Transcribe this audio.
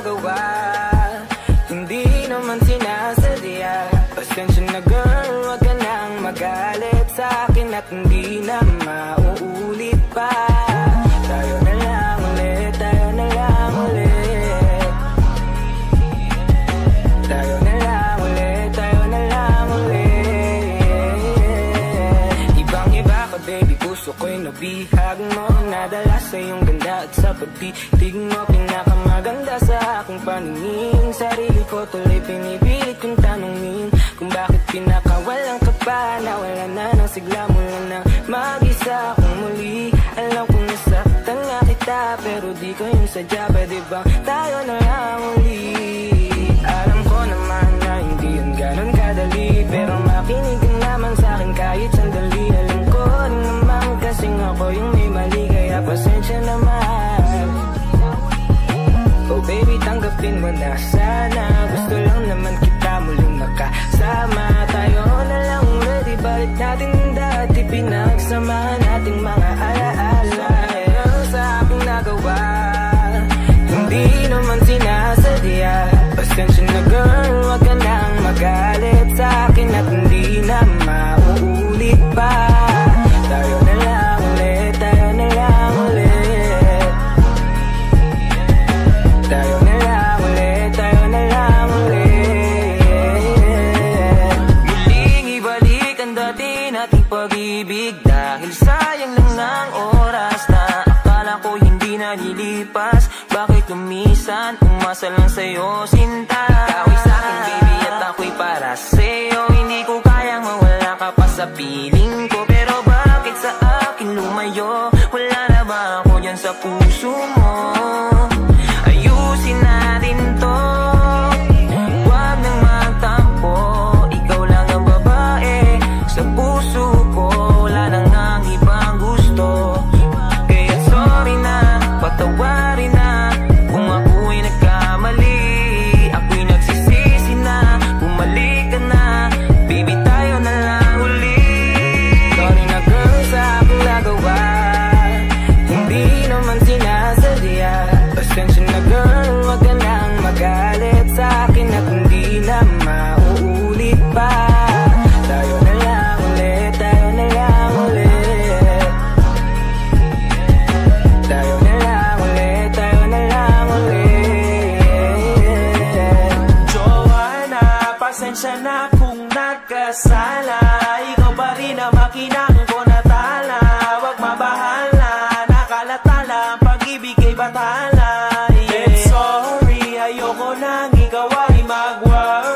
ginagawa? Hindi naman sinasadya. Pasensya na girl, wag ka nang magalit sa akin At hindi na mauulit pa. Bihag mo. Nadala sa iyong ganda at sa pagtitig mo Pinakamaganda sa aking paningin. Sarili ko tuloy pinipilit kong tanungin Kung bakit pinakawalang ka pa. Na wala na ng sigla mula nang mag-isa akong muli. Alam kong nasaktan nga kita Pero di ko yung sadya. Pwede bang tayo na lang uli Alam ko naman na hindi yun ganun kadali Pero makinig naman mo na sana Gusto lang naman kita muling makasama. Tayo na lang ready Balik natin sayang lang ng oras Na akala ko hindi na lilipas Bakit kumisan umasa lang sa'yo sinta? Ikaw sa akin baby at ako'y para sa'yo. Hindi ko kayang mawala ka pa sa piling ko. Pero bakit sa akin lumayo? Wala na ba ako dyan sa puso mo Pasensya ikaw ay mag-worry